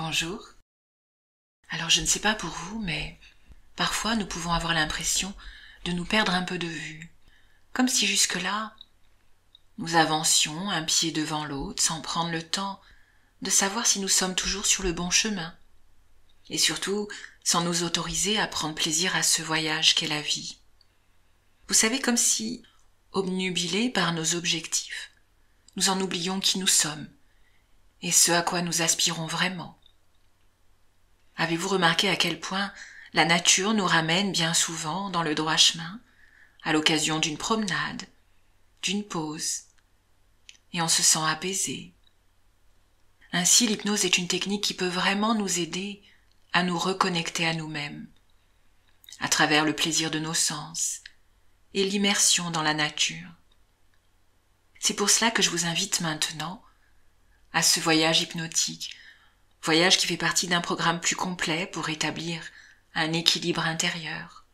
Bonjour. Alors je ne sais pas pour vous, mais parfois nous pouvons avoir l'impression de nous perdre un peu de vue, comme si jusque-là nous avancions un pied devant l'autre sans prendre le temps de savoir si nous sommes toujours sur le bon chemin, et surtout sans nous autoriser à prendre plaisir à ce voyage qu'est la vie. Vous savez comme si, obnubilés par nos objectifs, nous en oublions qui nous sommes et ce à quoi nous aspirons vraiment. Avez-vous remarqué à quel point la nature nous ramène bien souvent dans le droit chemin, à l'occasion d'une promenade, d'une pause, et on se sent apaisé? Ainsi l'hypnose est une technique qui peut vraiment nous aider à nous reconnecter à nous-mêmes, à travers le plaisir de nos sens et l'immersion dans la nature. C'est pour cela que je vous invite maintenant à ce voyage hypnotique, voyage qui fait partie d'un programme plus complet pour établir un équilibre intérieur.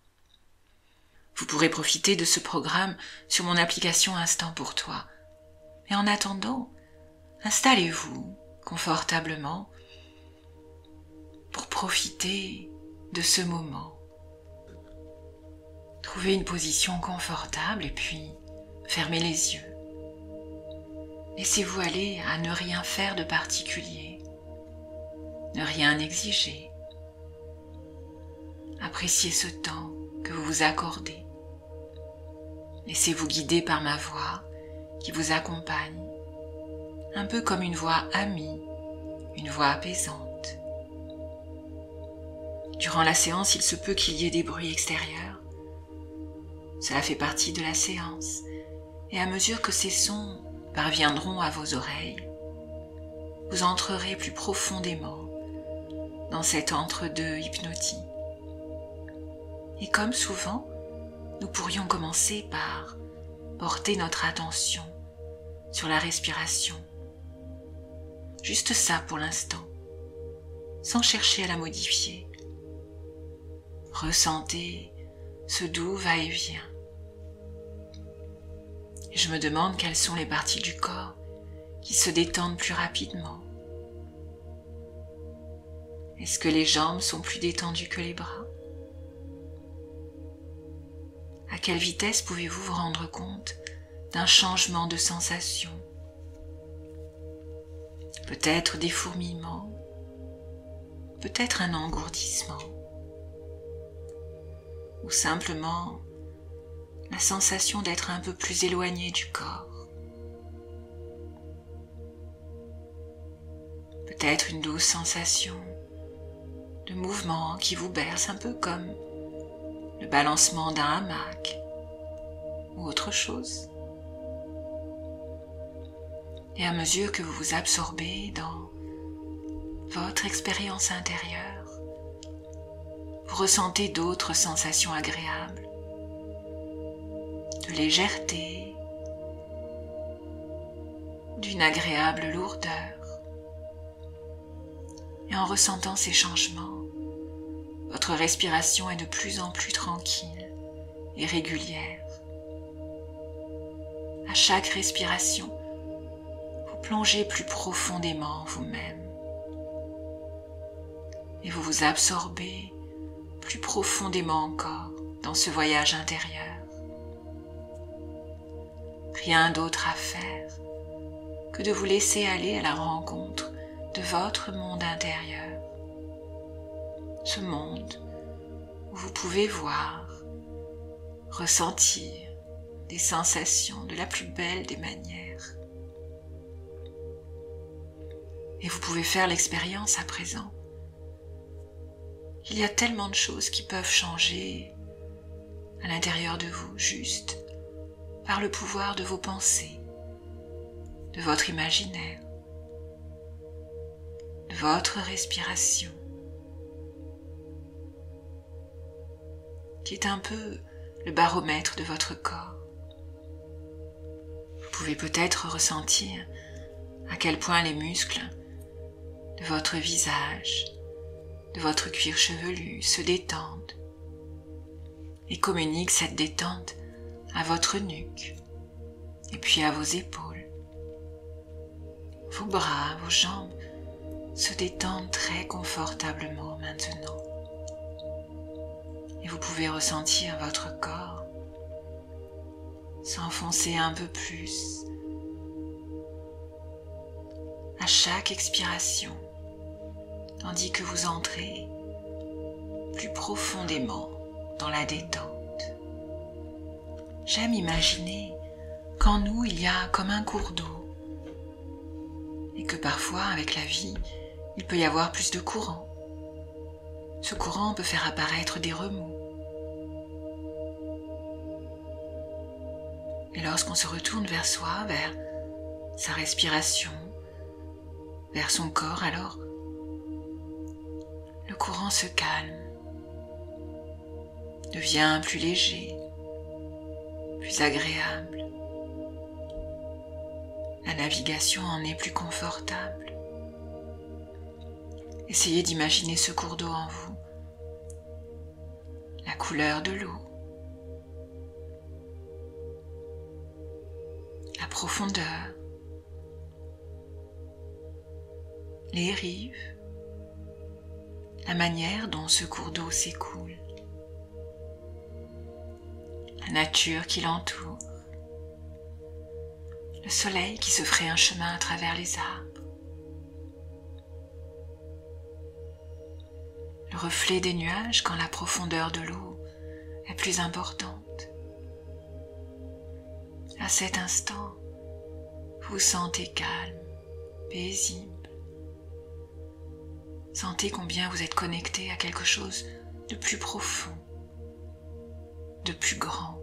Vous pourrez profiter de ce programme sur mon application Instant pour toi. Et en attendant, installez-vous confortablement pour profiter de ce moment. Trouvez une position confortable et puis fermez les yeux. Laissez-vous aller à ne rien faire de particulier, ne rien exiger. Appréciez ce temps que vous vous accordez. Laissez-vous guider par ma voix qui vous accompagne, un peu comme une voix amie, une voix apaisante. Durant la séance, il se peut qu'il y ait des bruits extérieurs. Cela fait partie de la séance, et à mesure que ces sons parviendront à vos oreilles, vous entrerez plus profondément dans cet entre-deux hypnotique. Et comme souvent, nous pourrions commencer par porter notre attention sur la respiration. Juste ça pour l'instant, sans chercher à la modifier. Ressentez ce doux va-et-vient je me demande quelles sont les parties du corps qui se détendent plus rapidement. Est-ce que les jambes sont plus détendues que les bras? À quelle vitesse pouvez-vous vous rendre compte d'un changement de sensation? Peut-être des fourmillements, peut-être un engourdissement, ou simplement la sensation d'être un peu plus éloigné du corps. Peut-être une douce sensation de mouvement qui vous berce un peu comme le balancement d'un hamac ou autre chose. Et à mesure que vous vous absorbez dans votre expérience intérieure, vous ressentez d'autres sensations agréables de légèreté, d'une agréable lourdeur. Et en ressentant ces changements, votre respiration est de plus en plus tranquille et régulière. À chaque respiration, vous plongez plus profondément en vous-même et vous vous absorbez plus profondément encore dans ce voyage intérieur rien d'autre à faire que de vous laisser aller à la rencontre de votre monde intérieur. Ce monde où vous pouvez voir, ressentir des sensations de la plus belle des manières. Et vous pouvez faire l'expérience à présent. Il y a tellement de choses qui peuvent changer à l'intérieur de vous, juste par le pouvoir de vos pensées, de votre imaginaire, votre respiration, qui est un peu le baromètre de votre corps. Vous pouvez peut-être ressentir à quel point les muscles de votre visage, de votre cuir chevelu se détendent et communiquent cette détente à votre nuque et puis à vos épaules, vos bras, vos jambes se détendent très confortablement maintenant. Et vous pouvez ressentir votre corps s'enfoncer un peu plus à chaque expiration, tandis que vous entrez plus profondément dans la détente. J'aime imaginer qu'en nous il y a comme un cours d'eau et que parfois avec la vie il peut y avoir plus de courant. Ce courant peut faire apparaître des remous. Et lorsqu'on se retourne vers soi, vers sa respiration, vers son corps, alors le courant se calme, devient plus léger, plus agréable. La navigation en est plus confortable. Essayez d'imaginer ce cours d'eau en vous, la couleur de l'eau, la profondeur, les rives, la manière dont ce cours d'eau s'écoule, la nature qui l'entoure, le soleil qui se ferait un chemin à travers les arbres, le reflet des nuages quand la profondeur de l'eau est plus importante. À cet instant, vous sentez calme, paisible. Sentez combien vous êtes connecté à quelque chose de plus profond, de plus grand.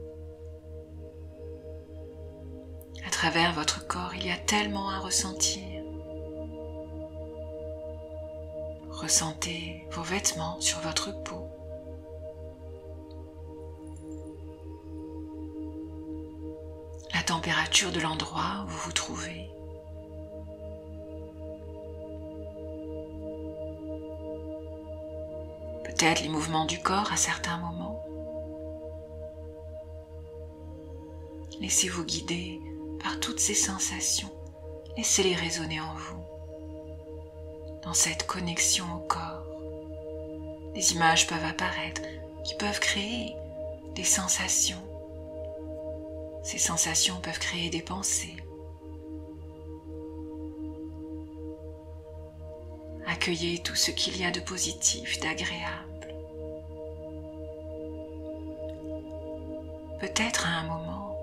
À travers votre corps, il y a tellement à ressentir. Ressentez vos vêtements sur votre peau. La température de l'endroit où vous vous trouvez. Peut-être les mouvements du corps à certains moments. Laissez-vous guider par toutes ces sensations. Laissez-les résonner en vous dans cette connexion au corps. Des images peuvent apparaître qui peuvent créer des sensations. Ces sensations peuvent créer des pensées. Accueillez tout ce qu'il y a de positif, d'agréable. Peut-être à un moment,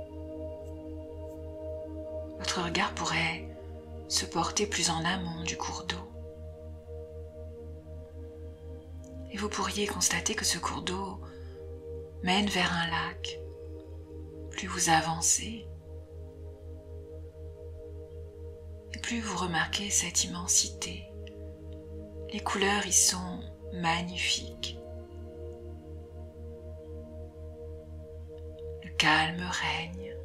votre regard pourrait se porter plus en amont du cours d'eau. Vous pourriez constater que ce cours d'eau mène vers un lac. Plus vous avancez, et plus vous remarquez cette immensité. Les couleurs y sont magnifiques. Le calme règne.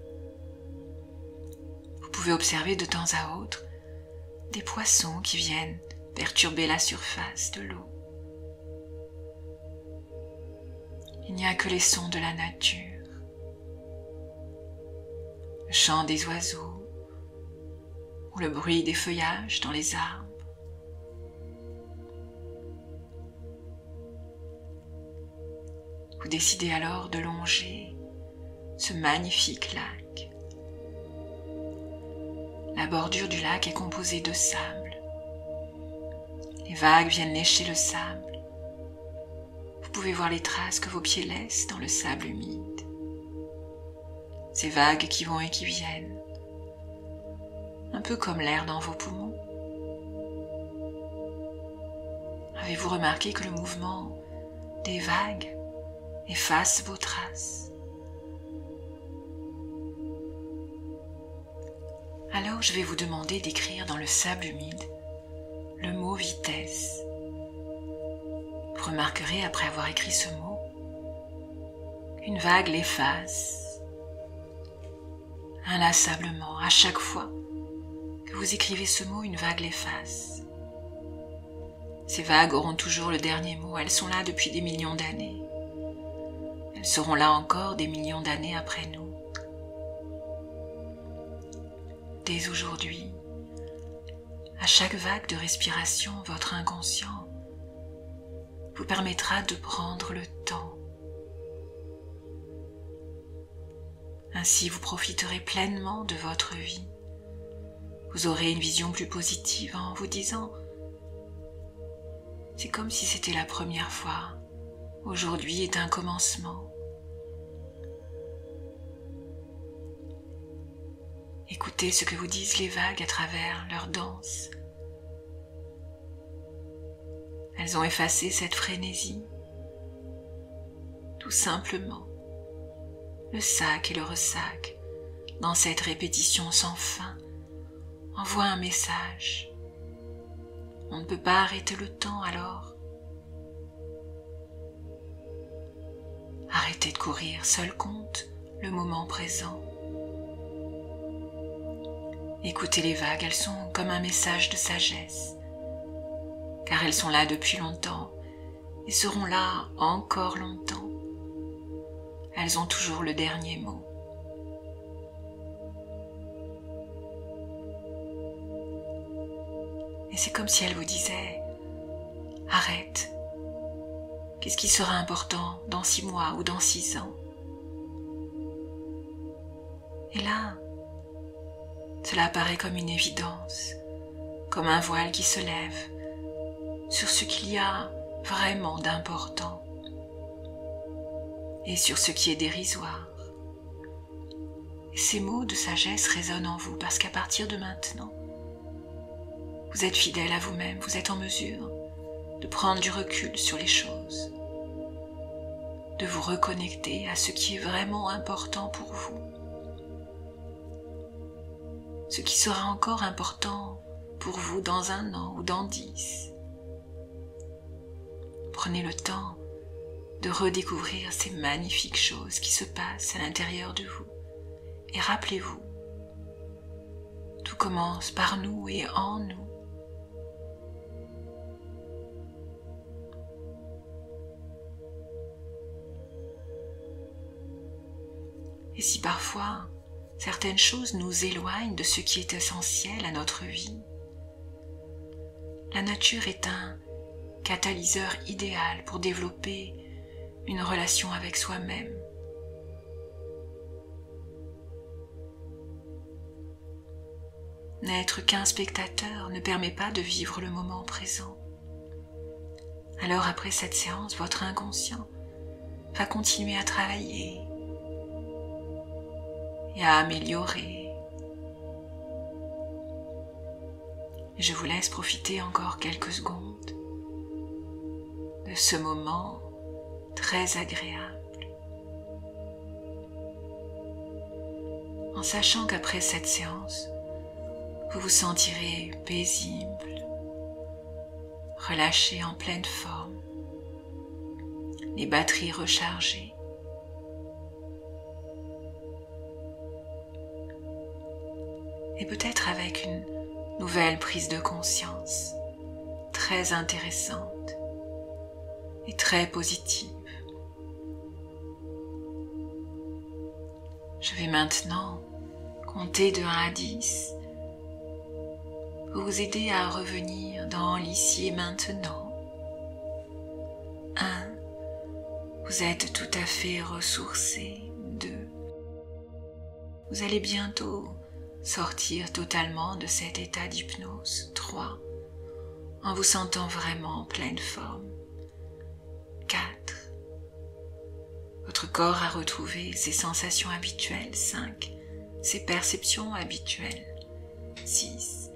Vous pouvez observer de temps à autre des poissons qui viennent perturber la surface de l'eau. Il n'y a que les sons de la nature, le chant des oiseaux ou le bruit des feuillages dans les arbres. Vous décidez alors de longer ce magnifique lac. La bordure du lac est composée de sable. Les vagues viennent lécher le sable pouvez voir les traces que vos pieds laissent dans le sable humide. Ces vagues qui vont et qui viennent, un peu comme l'air dans vos poumons. Avez-vous remarqué que le mouvement des vagues efface vos traces? Alors je vais vous demander d'écrire dans le sable humide le mot vitesse remarquerez après avoir écrit ce mot une vague l'efface inlassablement à chaque fois que vous écrivez ce mot, une vague l'efface. Ces vagues auront toujours le dernier mot, elles sont là depuis des millions d'années. Elles seront là encore des millions d'années après nous. Dès aujourd'hui, À chaque vague de respiration, votre inconscient vous permettra de prendre le temps. Ainsi, vous profiterez pleinement de votre vie. Vous aurez une vision plus positive en vous disant, c'est comme si c'était la première fois. Aujourd'hui est un commencement. Écoutez ce que vous disent les vagues à travers leur danse. Elles ont effacé cette frénésie. Tout simplement, le sac et le ressac, dans cette répétition sans fin, envoient un message. On ne peut pas arrêter le temps alors. Arrêtez de courir, seul compte le moment présent. Écoutez les vagues, elles sont comme un message de sagesse, car elles sont là depuis longtemps et seront là encore longtemps. Elles ont toujours le dernier mot. Et c'est comme si elles vous disaient, arrête, qu'est-ce qui sera important dans six mois ou dans six ans? Et là, cela apparaît comme une évidence, comme un voile qui se lève sur ce qu'il y a vraiment d'important et sur ce qui est dérisoire. Ces mots de sagesse résonnent en vous parce qu'à partir de maintenant, vous êtes fidèle à vous-même, vous êtes en mesure de prendre du recul sur les choses, de vous reconnecter à ce qui est vraiment important pour vous ce qui sera encore important pour vous dans un an ou dans dix. Prenez le temps de redécouvrir ces magnifiques choses qui se passent à l'intérieur de vous. Et rappelez-vous, tout commence par nous et en nous. Et si parfois certaines choses nous éloignent de ce qui est essentiel à notre vie. La nature est un catalyseur idéal pour développer une relation avec soi-même. N'être qu'un spectateur ne permet pas de vivre le moment présent. Alors après cette séance, votre inconscient va continuer à travailler et à améliorer. Je vous laisse profiter encore quelques secondes de ce moment très agréable. En sachant qu'après cette séance, vous vous sentirez paisible, relâché en pleine forme, les batteries rechargées et peut-être avec une nouvelle prise de conscience très intéressante et très positive. Je vais maintenant compter de 1 à 10 pour vous aider à revenir dans l'ici et maintenant. 1. Vous êtes tout à fait ressourcé. 2. Vous allez bientôt sortir totalement de cet état d'hypnose. 3. En vous sentant vraiment en pleine forme. Votre corps a retrouvé ses sensations habituelles. 5. Ses perceptions habituelles. 6.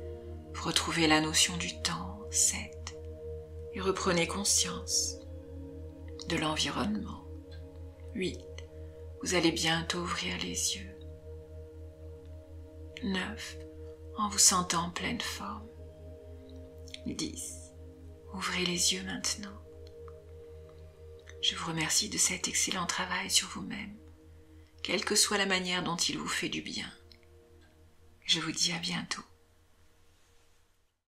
Vous retrouvez la notion du temps. 7. Et reprenez conscience de l'environnement. 8. Vous allez bientôt ouvrir les yeux. 9. En vous sentant en pleine forme. 10. Ouvrez les yeux maintenant. Je vous remercie de cet excellent travail sur vous-même, quelle que soit la manière dont il vous fait du bien. Je vous dis à bientôt.